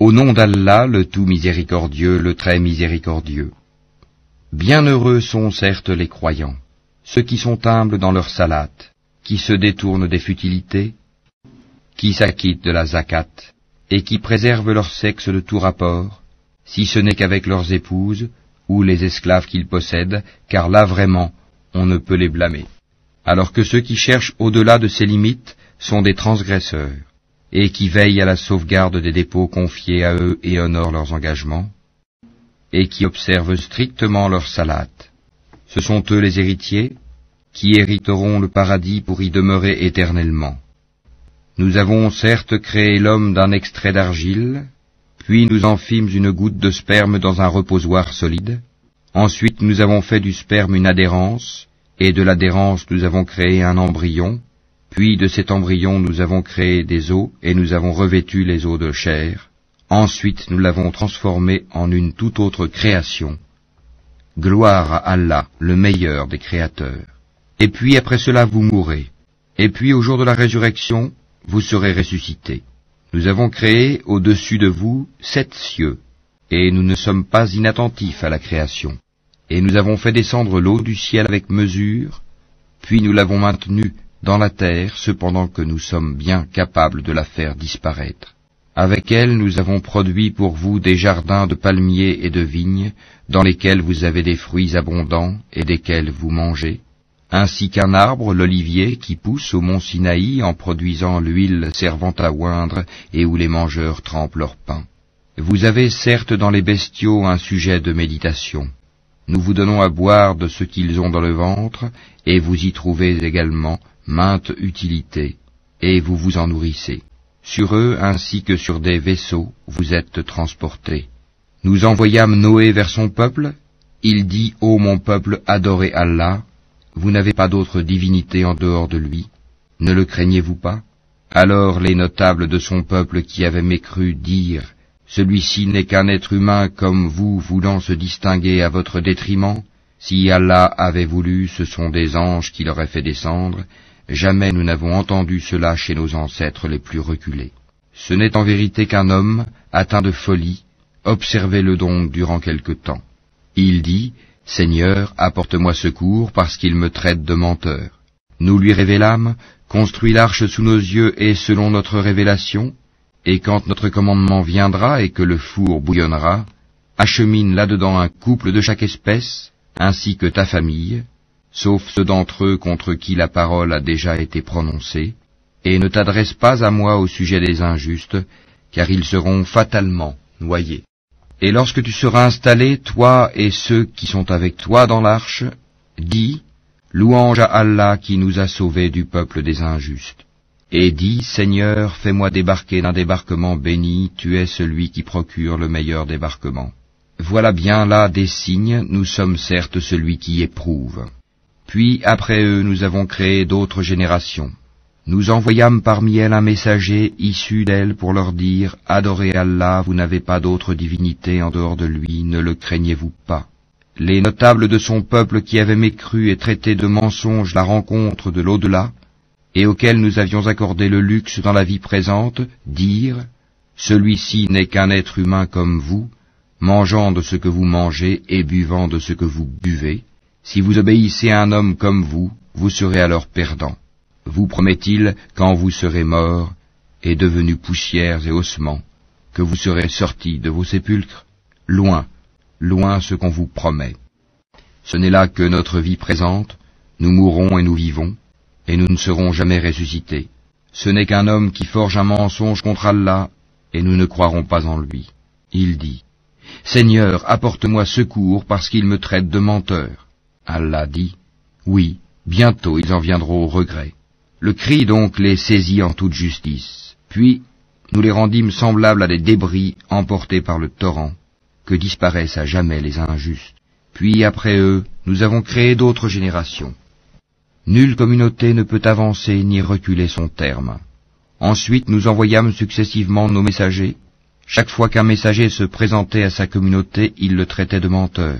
Au nom d'Allah, le tout miséricordieux, le très miséricordieux. Bienheureux sont certes les croyants, ceux qui sont humbles dans leur salat, qui se détournent des futilités, qui s'acquittent de la zakat, et qui préservent leur sexe de tout rapport, si ce n'est qu'avec leurs épouses, ou les esclaves qu'ils possèdent, car là vraiment, on ne peut les blâmer. Alors que ceux qui cherchent au-delà de ces limites sont des transgresseurs, et qui veillent à la sauvegarde des dépôts confiés à eux et honorent leurs engagements, et qui observent strictement leur salat. Ce sont eux les héritiers, qui hériteront le paradis pour y demeurer éternellement. Nous avons certes créé l'homme d'un extrait d'argile, puis nous en fîmes une goutte de sperme dans un reposoir solide. Ensuite nous avons fait du sperme une adhérence, et de l'adhérence nous avons créé un embryon, puis de cet embryon nous avons créé des os, et nous avons revêtu les os de chair. Ensuite nous l'avons transformé en une toute autre création. Gloire à Allah, le meilleur des créateurs. Et puis après cela vous mourrez. Et puis au jour de la résurrection, vous serez ressuscités. Nous avons créé au-dessus de vous sept cieux, et nous ne sommes pas inattentifs à la création. Et nous avons fait descendre l'eau du ciel avec mesure, puis nous l'avons maintenue dans la terre, cependant que nous sommes bien capables de la faire disparaître. Avec elle nous avons produit pour vous des jardins de palmiers et de vignes, dans lesquels vous avez des fruits abondants et desquels vous mangez, ainsi qu'un arbre, l'olivier, qui pousse au mont Sinaï en produisant l'huile servant à oindre et où les mangeurs trempent leur pain. Vous avez certes dans les bestiaux un sujet de méditation. Nous vous donnons à boire de ce qu'ils ont dans le ventre, et vous y trouvez également mainte utilité, et vous vous en nourrissez. Sur eux ainsi que sur des vaisseaux, vous êtes transportés. Nous envoyâmes Noé vers son peuple, il dit, Ô mon peuple, adorez Allah, vous n'avez pas d'autre divinité en dehors de lui, ne le craignez-vous pas? Alors les notables de son peuple qui avaient mécru dirent, Celui-ci n'est qu'un être humain comme vous voulant se distinguer à votre détriment. Si Allah avait voulu, ce sont des anges qui l'auraient fait descendre. Jamais nous n'avons entendu cela chez nos ancêtres les plus reculés. Ce n'est en vérité qu'un homme atteint de folie. Observez-le donc durant quelque temps. Il dit, Seigneur, apporte-moi secours parce qu'il me traite de menteur. Nous lui révélâmes, construis l'arche sous nos yeux et selon notre révélation, et quand notre commandement viendra et que le four bouillonnera, achemine là-dedans un couple de chaque espèce, ainsi que ta famille, sauf ceux d'entre eux contre qui la parole a déjà été prononcée, et ne t'adresse pas à moi au sujet des injustes, car ils seront fatalement noyés. Et lorsque tu seras installé, toi et ceux qui sont avec toi dans l'arche, dis, Louange à Allah qui nous a sauvés du peuple des injustes. Et dis, Seigneur, fais-moi débarquer d'un débarquement béni, tu es celui qui procure le meilleur débarquement. Voilà bien là des signes, nous sommes certes celui qui éprouve. Puis après eux nous avons créé d'autres générations. Nous envoyâmes parmi elles un messager issu d'elles pour leur dire, Adorez Allah, vous n'avez pas d'autre divinité en dehors de lui, ne le craignez-vous pas. Les notables de son peuple qui avaient mécru et traité de mensonge la rencontre de l'au-delà, et auxquels nous avions accordé le luxe dans la vie présente, dirent, Celui-ci n'est qu'un être humain comme vous, mangeant de ce que vous mangez et buvant de ce que vous buvez. Si vous obéissez à un homme comme vous, vous serez alors perdant vous promet-il, quand vous serez morts et devenus poussières et ossements, que vous serez sortis de vos sépulcres Loin, loin ce qu'on vous promet. Ce n'est là que notre vie présente, nous mourrons et nous vivons, et nous ne serons jamais ressuscités. Ce n'est qu'un homme qui forge un mensonge contre Allah, et nous ne croirons pas en lui. Il dit, Seigneur, apporte-moi secours parce qu'il me traite de menteur. Allah dit, Oui, bientôt ils en viendront au regret. Le cri donc les saisit en toute justice. Puis nous les rendîmes semblables à des débris emportés par le torrent, que disparaissent à jamais les injustes. Puis après eux, nous avons créé d'autres générations. Nulle communauté ne peut avancer ni reculer son terme. Ensuite nous envoyâmes successivement nos messagers. Chaque fois qu'un messager se présentait à sa communauté, il le traitait de menteur.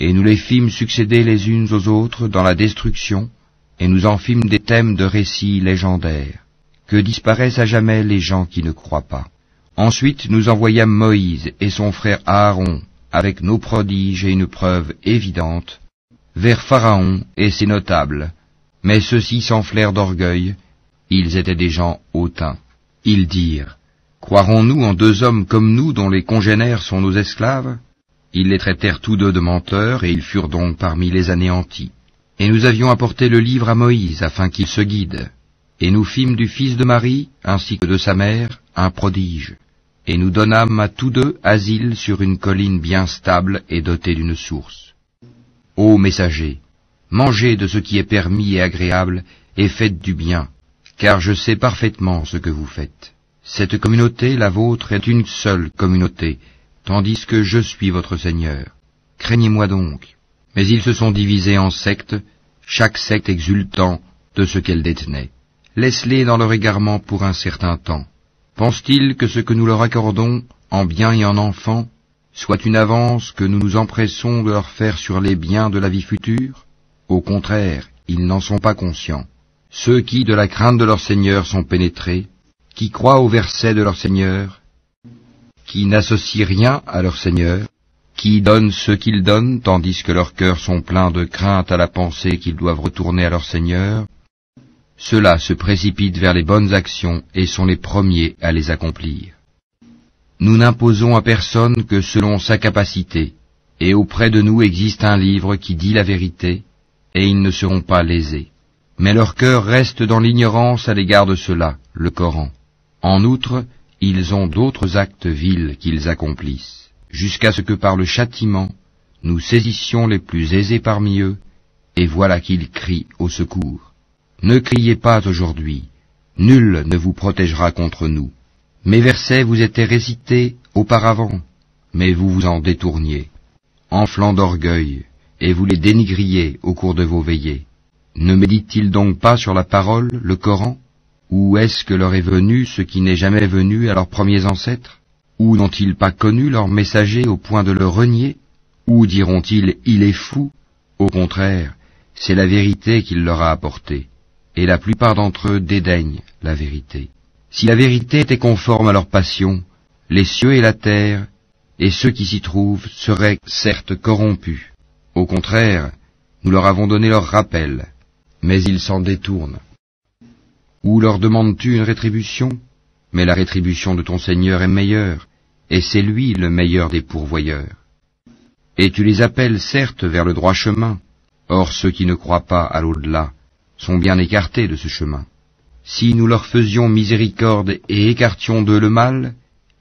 Et nous les fîmes succéder les unes aux autres dans la destruction, et nous en fîmes des thèmes de récits légendaires, que disparaissent à jamais les gens qui ne croient pas. Ensuite nous envoyâmes Moïse et son frère Aaron avec nos prodiges et une preuve évidente vers Pharaon et ses notables. Mais ceux-ci s'enflèrent d'orgueil, ils étaient des gens hautains. Ils dirent, Croirons-nous en deux hommes comme nous dont les congénères sont nos esclaves? Ils les traitèrent tous deux de menteurs et ils furent donc parmi les anéantis. Et nous avions apporté le livre à Moïse afin qu'il se guide. Et nous fîmes du fils de Marie, ainsi que de sa mère, un prodige. Et nous donnâmes à tous deux asile sur une colline bien stable et dotée d'une source. Ô messagers, mangez de ce qui est permis et agréable, et faites du bien, car je sais parfaitement ce que vous faites. Cette communauté, la vôtre, est une seule communauté, tandis que je suis votre Seigneur. Craignez-moi donc. Mais ils se sont divisés en sectes, chaque secte exultant de ce qu'elle détenait. Laisse-les dans leur égarement pour un certain temps. Pense-t-il que ce que nous leur accordons, en biens et en enfants, soit une avance que nous nous empressons de leur faire sur les biens de la vie future? Au contraire, ils n'en sont pas conscients. Ceux qui, de la crainte de leur Seigneur, sont pénétrés, qui croient au verset de leur Seigneur, qui n'associent rien à leur Seigneur, qui donnent ce qu'ils donnent, tandis que leurs cœurs sont pleins de crainte à la pensée qu'ils doivent retourner à leur Seigneur, ceux-là se précipitent vers les bonnes actions et sont les premiers à les accomplir. Nous n'imposons à personne que selon sa capacité, et auprès de nous existe un livre qui dit la vérité, et ils ne seront pas lésés. Mais leur cœur reste dans l'ignorance à l'égard de cela, le Coran. En outre, ils ont d'autres actes vils qu'ils accomplissent jusqu'à ce que par le châtiment, nous saisissions les plus aisés parmi eux, et voilà qu'ils crient au secours. Ne criez pas aujourd'hui, nul ne vous protégera contre nous. Mes versets vous étaient récités auparavant, mais vous vous en détourniez, enflant d'orgueil, et vous les dénigriez au cours de vos veillées. Ne médite-t-il donc pas sur la parole, le Coran? Ou est-ce que leur est venu ce qui n'est jamais venu à leurs premiers ancêtres? Ou n'ont-ils pas connu leur messager au point de le renier? Ou diront-ils il est fou? Au contraire, c'est la vérité qu'il leur a apportée, et la plupart d'entre eux dédaignent la vérité. Si la vérité était conforme à leur passion, les cieux et la terre, et ceux qui s'y trouvent, seraient certes corrompus. Au contraire, nous leur avons donné leur rappel, mais ils s'en détournent. Ou leur demandes-tu une rétribution? Mais la rétribution de ton Seigneur est meilleure, et c'est lui le meilleur des pourvoyeurs. Et tu les appelles certes vers le droit chemin, or ceux qui ne croient pas à l'au-delà sont bien écartés de ce chemin. Si nous leur faisions miséricorde et écartions d'eux le mal,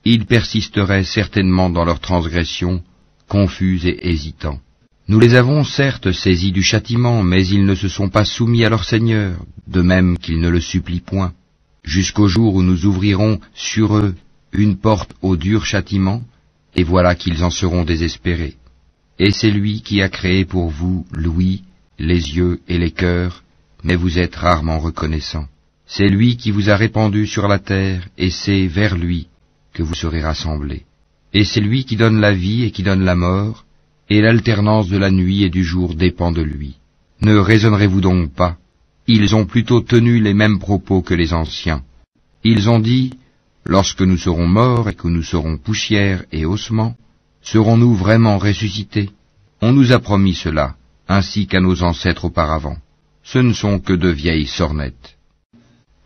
ils persisteraient certainement dans leur transgression, confus et hésitants. Nous les avons certes saisis du châtiment, mais ils ne se sont pas soumis à leur Seigneur, de même qu'ils ne le supplient point, jusqu'au jour où nous ouvrirons sur eux une porte au dur châtiment, et voilà qu'ils en seront désespérés. Et c'est lui qui a créé pour vous l'ouïe, les yeux et les cœurs, mais vous êtes rarement reconnaissants. C'est lui qui vous a répandu sur la terre, et c'est vers lui que vous serez rassemblés. Et c'est lui qui donne la vie et qui donne la mort, et l'alternance de la nuit et du jour dépend de lui. Ne raisonnerez-vous donc pas? Ils ont plutôt tenu les mêmes propos que les anciens. Ils ont dit, Lorsque nous serons morts et que nous serons poussière et ossements, serons-nous vraiment ressuscités? On nous a promis cela, ainsi qu'à nos ancêtres auparavant. Ce ne sont que de vieilles sornettes.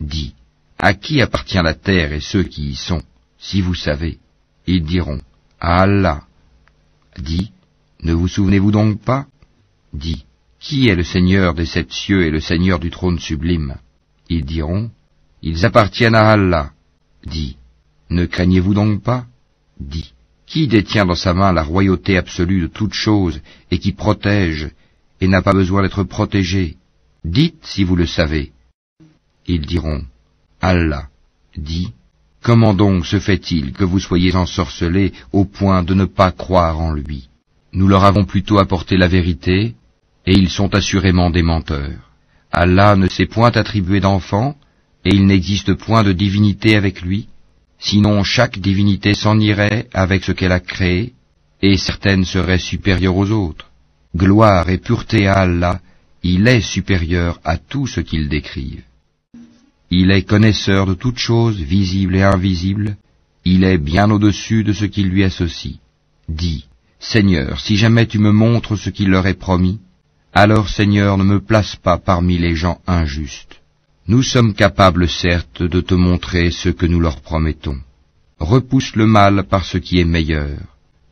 Dis, à qui appartient la terre et ceux qui y sont, si vous savez Ils diront, à Allah. Dis, ne vous souvenez-vous donc pas? Dis, qui est le Seigneur des sept cieux et le Seigneur du trône sublime? Ils diront, ils appartiennent à Allah. Dis, ne craignez-vous donc pas? Dis, qui détient dans sa main la royauté absolue de toutes choses et qui protège et n'a pas besoin d'être protégé? Dites si vous le savez. Ils diront, Allah. Dis, comment donc se fait-il que vous soyez ensorcelés au point de ne pas croire en lui? Nous leur avons plutôt apporté la vérité, et ils sont assurément des menteurs. Allah ne s'est point attribué d'enfant, et il n'existe point de divinité avec lui, sinon chaque divinité s'en irait avec ce qu'elle a créé, et certaines seraient supérieures aux autres. Gloire et pureté à Allah, il est supérieur à tout ce qu'il décrive. Il est connaisseur de toutes choses visibles et invisibles, Il est bien au-dessus de ce qu'il lui associe. Dis, Seigneur, si jamais tu me montres ce qu'il leur est promis, alors Seigneur ne me place pas parmi les gens injustes. Nous sommes capables certes de te montrer ce que nous leur promettons. Repousse le mal par ce qui est meilleur.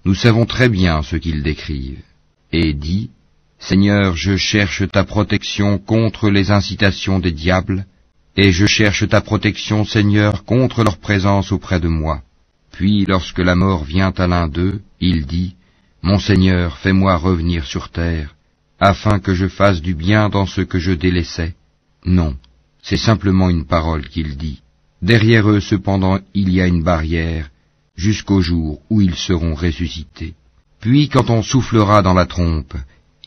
Nous savons très bien ce qu'ils décrivent. Et dis, Seigneur, je cherche ta protection contre les incitations des diables, et je cherche ta protection, Seigneur, contre leur présence auprès de moi. Puis, lorsque la mort vient à l'un d'eux, il dit, Mon Seigneur, fais-moi revenir sur terre, afin que je fasse du bien dans ce que je délaissais. Non, c'est simplement une parole qu'il dit. Derrière eux, cependant, il y a une barrière, jusqu'au jour où ils seront ressuscités. Puis, quand on soufflera dans la trompe,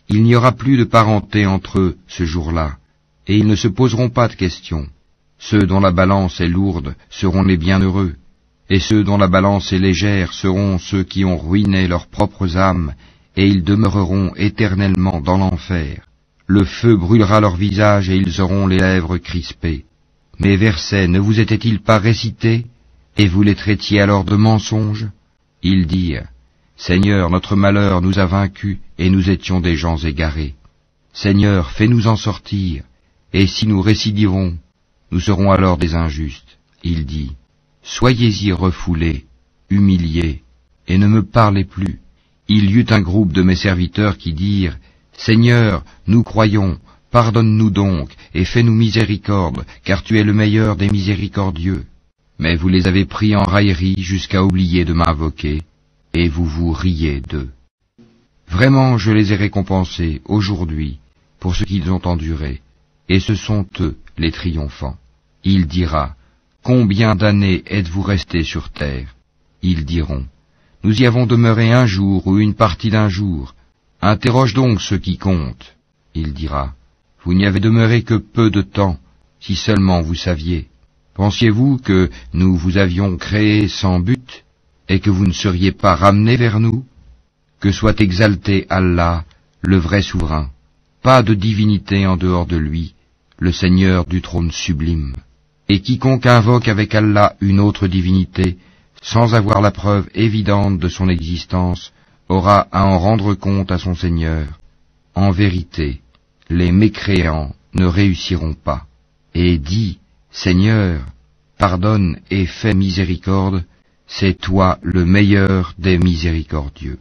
il n'y aura plus de parenté entre eux ce jour-là, et ils ne se poseront pas de questions. Ceux dont la balance est lourde seront les bienheureux, et ceux dont la balance est légère seront ceux qui ont ruiné leurs propres âmes, et ils demeureront éternellement dans l'enfer. Le feu brûlera leur visage et ils auront les lèvres crispées. Mes versets ne vous étaient-ils pas récités, et vous les traitiez alors de mensonges? Ils dirent, Seigneur, notre malheur nous a vaincus, et nous étions des gens égarés. Seigneur, fais-nous en sortir, et si nous récidivons, nous serons alors des injustes. Il dit, Soyez-y refoulés, humiliés, et ne me parlez plus. Il y eut un groupe de mes serviteurs qui dirent, Seigneur, nous croyons, pardonne-nous donc, et fais-nous miséricorde, car tu es le meilleur des miséricordieux. Mais vous les avez pris en raillerie jusqu'à oublier de m'invoquer, et vous vous riez d'eux. Vraiment je les ai récompensés aujourd'hui pour ce qu'ils ont enduré, et ce sont eux les triomphants. Il dira, Combien d'années êtes-vous restés sur terre? Ils diront, Nous y avons demeuré un jour ou une partie d'un jour. Interroge donc ceux qui comptent. Il dira, Vous n'y avez demeuré que peu de temps, si seulement vous saviez. Pensiez-vous que nous vous avions créé sans but, et que vous ne seriez pas ramenés vers nous? Que soit exalté Allah, le vrai souverain. Pas de divinité en dehors de lui, le Seigneur du trône sublime. Et quiconque invoque avec Allah une autre divinité, sans avoir la preuve évidente de son existence, aura à en rendre compte à son Seigneur. En vérité, les mécréants ne réussiront pas. Et dis, Seigneur, pardonne et fais miséricorde, c'est toi le meilleur des miséricordieux.